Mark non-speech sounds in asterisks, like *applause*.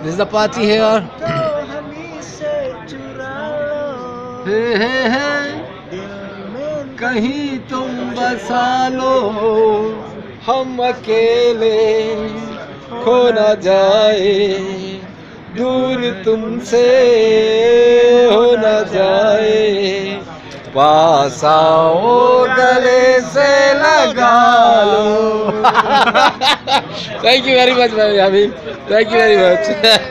This is the party here. कहीं तुम बसा लो, हम अकेले खो न जाए, दूर तुमसे हो न जाए, पास आओ गले से लगा Thank you very much, Bhai Thank you very much. *laughs*